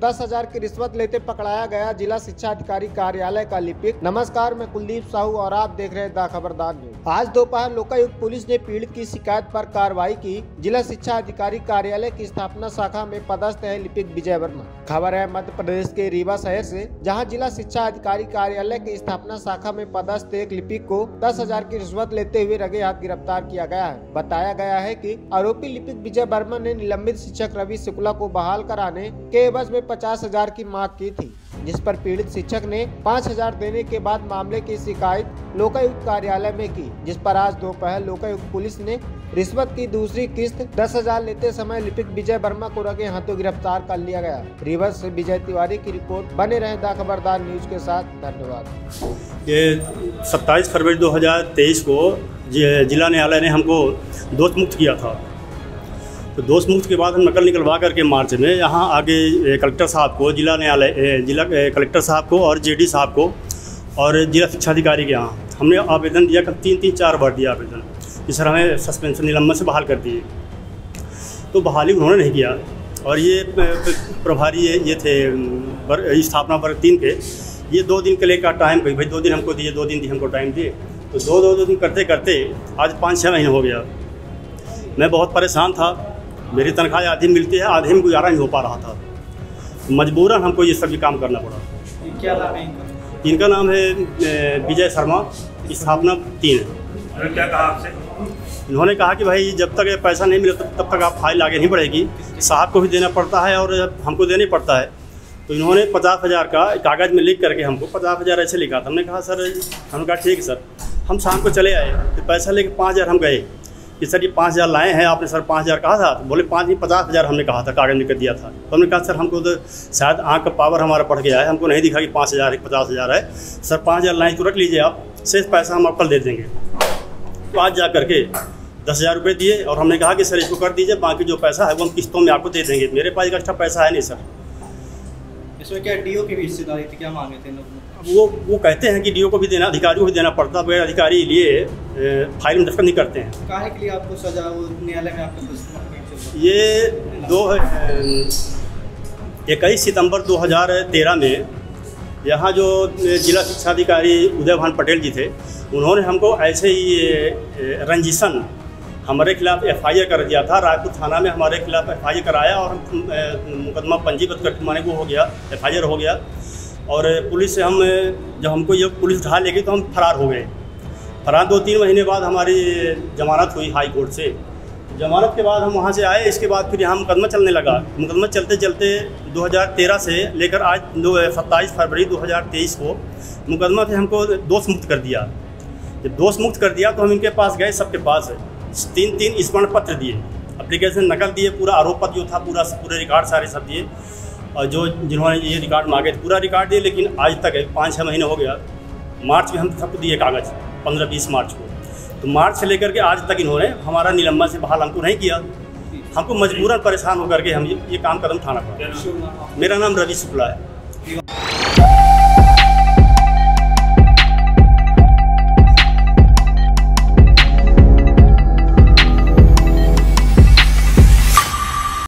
दस हज़ार की रिश्वत लेते पकड़ाया गया जिला शिक्षा अधिकारी कार्यालय का लिपिक। नमस्कार, मैं कुलदीप साहू और आप देख रहे हैं द खबरदार न्यूज़। आज दोपहर लोकायुक्त पुलिस ने पीड़ित की शिकायत पर कार्रवाई की। जिला शिक्षा अधिकारी कार्यालय की स्थापना शाखा में पदस्थ है लिपिक विजय वर्मा। खबर है, मध्य प्रदेश के रीवा शहर से, जहाँ जिला शिक्षा अधिकारी कार्यालय की स्थापना शाखा में पदस्थ एक लिपिक को दस हज़ार की रिश्वत लेते हुए रगे हाथ गिरफ़्तार किया गया है। बताया गया है कि आरोपी लिपिक विजय वर्मा ने निलंबित शिक्षक रवि शुक्ला को बहाल कराने के एवज में पचास हज़ार की मांग की थी, जिस पर पीड़ित शिक्षक ने पाँच हज़ार देने के बाद मामले की शिकायत लोकायुक्त कार्यालय में की, जिस पर आज दोपहर लोकायुक्त पुलिस ने रिश्वत की दूसरी किस्त दस हज़ार लेते समय लिपिक विजय वर्मा को रगे हाथों गिरफ़्तार कर लिया गया। रिवर्स विजय तिवारी की रिपोर्ट, बने रहे द खबरदार न्यूज़ के साथ, धन्यवाद। ये 27 फरवरी 2023 को जिला न्यायालय ने हमको दोष मुक्त किया था। तो दोष मुक्त के बाद हम नकल निकलवा करके मार्च में यहाँ आगे कलेक्टर साहब को जिला न्यायालय जिला कलेक्टर साहब को और जेडी साहब को और जिला शिक्षा अधिकारी के यहाँ हमने आवेदन दिया कब तीन तीन चार बार दिया आवेदन। कि सर हमें सस्पेंशन निलंबन से बहाल कर दिए। तो बहाली उन्होंने नहीं किया। और ये प्रभारी ये, ये थे स्थापना वर्ग तीन के। ये दो दिन के लिए का टाइम कही भाई दो दिन हमको दिए दो दिन दिए हमको टाइम दिए। तो दो दो दो दिन करते करते आज पाँच छः महीने हो गया। मैं बहुत परेशान था। मेरी तनख्वाह आधी मिलती है आधे में गुजारा नहीं हो पा रहा था। मजबूरन हमको ये सभी काम करना पड़ा। क्या नाम है इनका? नाम है विजय शर्मा स्थापना तीन। है क्या कहा आपसे? इन्होंने कहा कि भाई जब तक ये पैसा नहीं मिले तब तब तक आप फ़ाइल आगे नहीं बढ़ेगी। साहब को भी देना पड़ता है और हमको देना ही पड़ता है। तो इन्होंने पचास हज़ार का कागज़ में लिख करके हमको पचास हज़ार ऐसे लिखा था। हमने कहा सर हमने कहा ठीक है सर। हम शाम को चले आए तो पैसा लेके पाँच हज़ार हम गए। कि सर ये पाँच हज़ार लाए हैं आपने, सर पाँच हज़ार कहा था? तो बोले, पाँच नहीं, पचास हज़ार हमने कहा था, कागज़ कर दिया था। तो हमने कहा, सर हमको तो शायद आँख का पावर हमारा बढ़ गया है, हमको नहीं दिखा कि पाँच हज़ार है, पचास हज़ार है। सर पाँच हज़ार लाए तो रख लीजिए आप शेष पैसा हम आपको कल दे देंगे। तो आज जा करके दस हज़ार रुपये दिए और हमने कहा कि सर इसको कर दीजिए, बाकी जो पैसा है वो हम किस्तों में आपको दे देंगे। मेरे पास एक अच्छा पैसा है नहीं, सर। इसमें क्या डीओ की भी हिस्सेदारी थी, क्या मांगे थे लोगों वो वो कहते हैं कि डीओ को भी देना अधिकारियों को भी देना पड़ता है अधिकारी लिए फ़ाइल में दस्तखत नहीं करते हैं। काहे के लिए आपको सजा वो न्यायालय में आपका ये दो इक्कीस सितंबर 2013 में यहाँ जो जिला शिक्षा अधिकारी उदय भान पटेल जी थे उन्होंने हमको ऐसे ही रंजिशन हमारे खिलाफ एफ़ आई आर कर दिया था। रायपुर थाना में हमारे खिलाफ एफ़ आई आर कराया और हम, मुकदमा पंजीबद्ध कर माने वो हो गया एफ़ आई आर हो गया। और पुलिस से हम, जब हमको ये पुलिस उठा ले गई तो हम फरार हो गए। फरार दो तीन महीने बाद हमारी जमानत हुई हाई कोर्ट से। जमानत के बाद हम वहाँ से आए, इसके बाद फिर यहाँ मुकदमा चलने लगा। मुकदमा चलते चलते 2013 से लेकर आज दो, सत्ताईस फरवरी 2023 को मुकदमा से हमको दोष मुक्त कर दिया। जब दोष मुक्त कर दिया तो हम इनके पास गए, सबके पास तीन तीन स्मरण पत्र दिए। एप्लीकेशन नकल दिए, पूरा आरोप पत्र जो था, पूरा, पूरे रिकॉर्ड सारे सब दिए। और जो जिन्होंने ये रिकॉर्ड मांगे थे पूरा रिकॉर्ड दिए लेकिन आज तक है पाँच छः महीने हो गया मार्च में हम सबको दिए कागज़ पंद्रह बीस मार्च को। तो मार्च से लेकर के आज तक इन्होंने हमारा निलंबन से बहाल हमको नहीं किया। हमको मजबूरन परेशान होकर के हम ये, काम कदम उठाना पड़ा। मेरा नाम रवि शुक्ला है।